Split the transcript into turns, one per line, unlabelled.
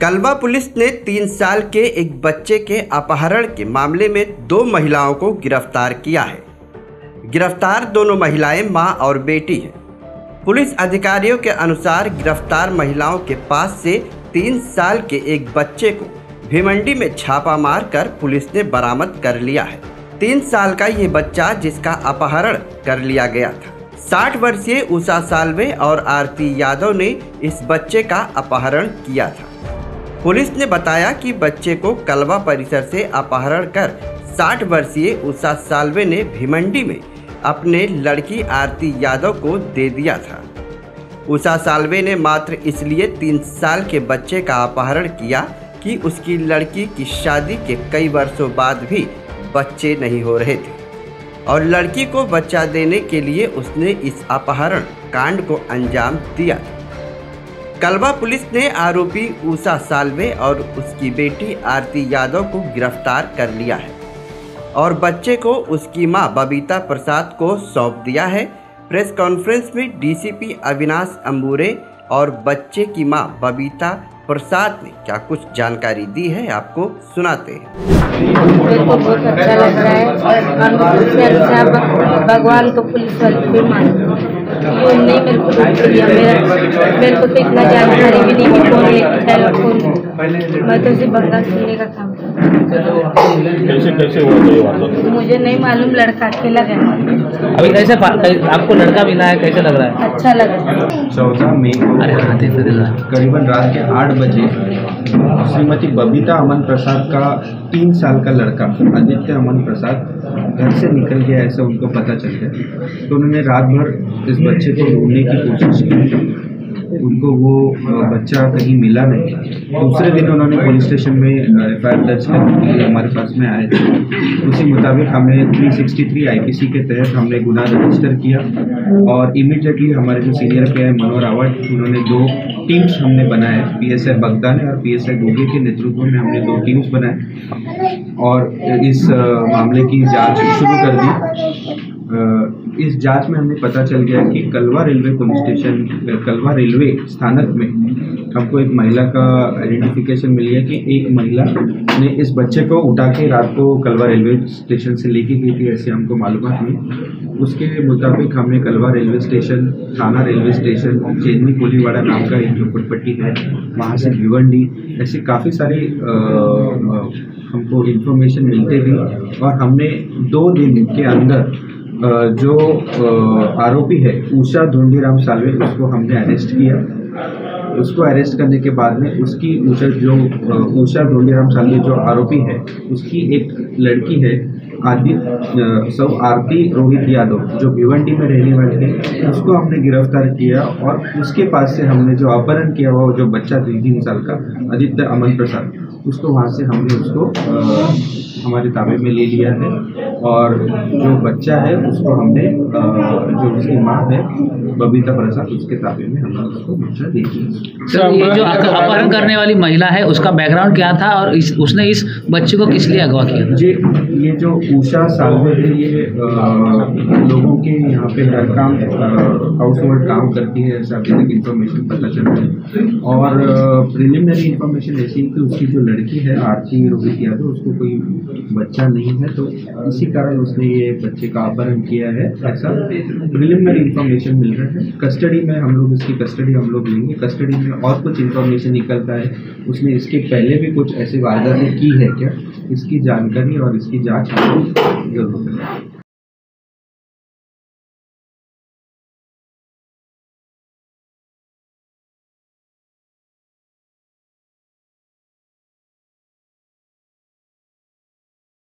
कलवा police ने तीन साल के एक बच्चे के अपहरण के मामले में दो महिलाओं को गिरफ़्तार किया है। गिरफ़्तार दोनों महिलाएँ माँ और बेटी हैं। पुलिस अधिकारियों के अनुसार गिरफ़्तार महिलाओं के पास से तीन साल के एक बच्चे को भिमंडी में छापा मार कर पुलिस ने बरामद कर लिया है। तीन साल का ये बच्चा जिसका अपहरण कर लिया गया था। साठ वर्षीय उषा सालवे और आरती यादव ने इस बच्चे का अपहरण किया था। पुलिस ने बताया कि बच्चे को कलवा परिसर से अपहरण कर 60 वर्षीय उषा सालवे ने भिमंडी में अपने लड़की आरती यादव को दे दिया था। उषा सालवे ने मात्र इसलिए तीन साल के बच्चे का अपहरण किया कि उसकी लड़की की शादी के कई वर्षों बाद भी बच्चे नहीं हो रहे थे। और लड़की को बच्चा देने के लिए उसने इस अपहरण कांड को अंजाम दिया। कलवा पुलिस ने आरोपी उषा सालवे और उसकी बेटी आरती यादव को गिरफ़्तार कर लिया है और बच्चे को उसकी माँ बबीता प्रसाद को सौंप दिया है। प्रेस कॉन्फ्रेंस में डीसीपी अविनाश अंबूरे और बच्चे की माँ बबीता प्रसाद ने क्या कुछ जानकारी दी है आपको सुनाते हैं।
अच्छा लग रहा है। और मैं भगवान को पुलिस हूँ वो नहीं मेरे को मेरा मेरे को तो इतना जानकारी भी नहीं कि कौन लेके गया कौन मैं तो सिर्फ़ बंगा खेलने का काम
कैसे कैसे हुआ था। ये वारदात
हूँ। मुझे नहीं मालूम लड़का अकेला गया
अभी कैसे आपको लड़का मिला है कैसे लग रहा है?
अच्छा लग रहा है।
चौदह मई को करीबन रात के आठ बजे श्रीमती बबीता अमन प्रसाद का तीन साल का लड़का आदित्य अमन प्रसाद घर से निकल गया ऐसा उनको पता चल गया। तो उन्होंने रात भर इस बच्चे को ढूँढने की कोशिश की। उनको वो बच्चा कहीं मिला नहीं। दूसरे दिन उन्होंने पुलिस स्टेशन में एफ़ आई दर्ज करने के लिए हमारे पास में आए थे। उसी मुताबिक हमने 363 आईपीसी के तहत हमने गुना रजिस्टर किया और इमीडिएटली हमारे जो सीनियर के आई मनोहर रावत उन्होंने दो टीम्स हमने बनाए पी एस आई बगदाने और पी एस आई के नेतृत्व में हमने दो टीम्स बनाए और इस मामले की जाँच शुरू कर दी। इस जाँच में हमें पता चल गया कि Kalwa railway police station, Kalwa railway स्थानक में हमको एक महिला का आइडेंटिफिकेशन मिल गया कि एक महिला ने इस बच्चे को उठा के रात को कलवा रेलवे स्टेशन से लेके गई थी, ऐसे हमको मालूम हुई उसके मुताबिक हमने Kalwa railway station, Thane railway station चेन्नी Koliwada नाम का एक झोपड़पट्टी है, वहाँ से भिवंडी, ऐसे काफ़ी सारे हमको इन्फॉर्मेशन मिलते गई और हमने दो दिन के अंदर जो आरोपी है उषा धुंडीराम सालवे, उसको हमने अरेस्ट किया। उसको अरेस्ट करने के बाद में उसकी ऊषा, जो ऊषा उषा धुंडीराम सालवे जो आरोपी है, उसकी एक लड़की है, आदित्य सौ आरती रोहित यादव, जो भिवंडी में रहने वाली है, उसको हमने गिरफ़्तार किया और उसके पास से हमने जो अपहरण किया हुआ, जो बच्चा था तीन साल का, आदित्य अमन प्रसाद, उसको वहाँ से हमने उसको हमारे ताबे में ले लिया है। और जो बच्चा है उसको हमने जो उसकी माँ है बबीता प्रसाद उसके ताबे में हमने उसको बच्चा दे दिया।
सर ये जो अपहरण करने वाली महिला है उसका बैकग्राउंड क्या था और इस, उसने इस बच्चे को किस लिए अगवा किया
जी ये जो उषा सालवे है ये लोगों के यहाँ पे हर काम हाउस होल्ड काम करती है ऐसा अभी तक इन्फॉर्मेशन पता चला है। और प्रिलिमिनरी इन्फॉर्मेशन ऐसी है कि उसकी जो लड़की है आरती रोहित यादव उसको कोई बच्चा नहीं है तो इसी कारण उसने ये बच्चे का अपहरण किया है। ऐसा प्रिलिमिनरी इन्फॉर्मेशन मिल रहा है। कस्टडी में हम लोग इसकी कस्टडी हम लोग लेंगे। कस्टडी में और कुछ इन्फॉर्मेशन निकलता है। उसने इसके पहले भी कुछ ऐसे वारदातें की है क्या? इसकी जानकारी और इसकी जाँच हम लोग ज़रूर करेंगे।